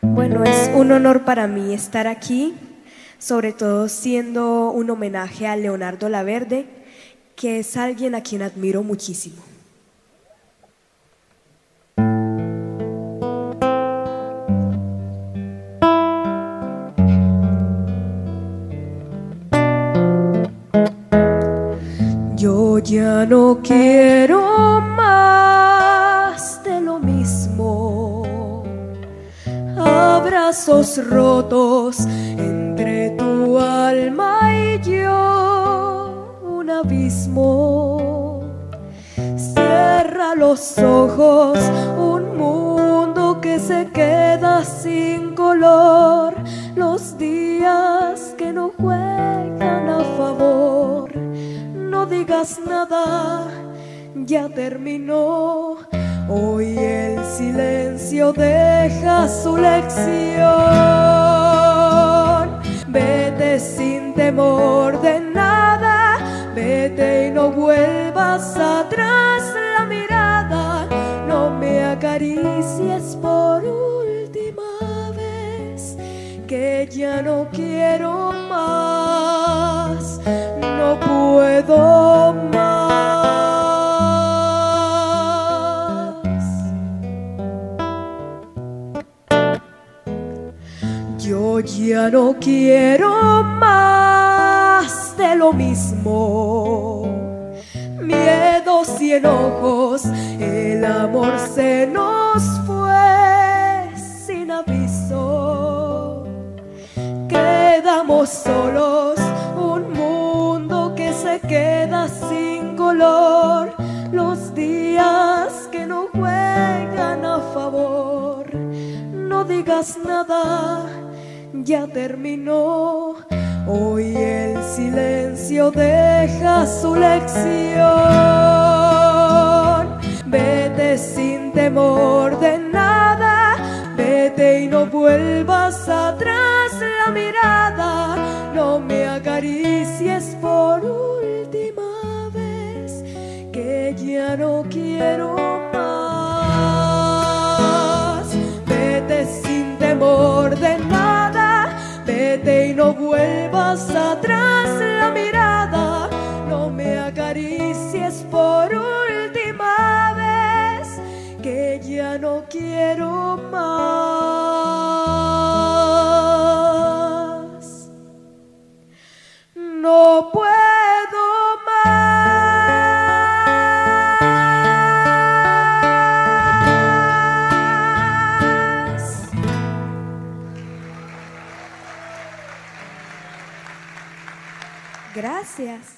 Bueno, es un honor para mí estar aquí, sobre todo siendo un homenaje a Leonardo Laverde, que es alguien a quien admiro muchísimo. Yo ya no quiero más de lo mismo. Abrazos rotos entre tu alma y yo. Un abismo. Cierra los ojos. Un mundo que se queda sin color. Los días que no juegan a favor no digas nada, ya terminó. Hoy el silencio deja su lección. Vete sin temor de nada, vete y no vuelvas atrás la mirada. No me acaricies por última vez, que ya no quiero más no puedo Ya no quiero más de lo mismo. Miedos y enojos, el amor se nos fue sin aviso. Quedamos solos queda sin color los días que no juegan a favor. No digas nada, ya terminó. Hoy el silencio deja su lección. Vete sin temor de nada, vete y no vuelvas atrás la mirada. No me acaricies por ya no quiero y no vuelvas atrás la mirada. No me acaricies por última vez, que ya no quiero más. No Gracias.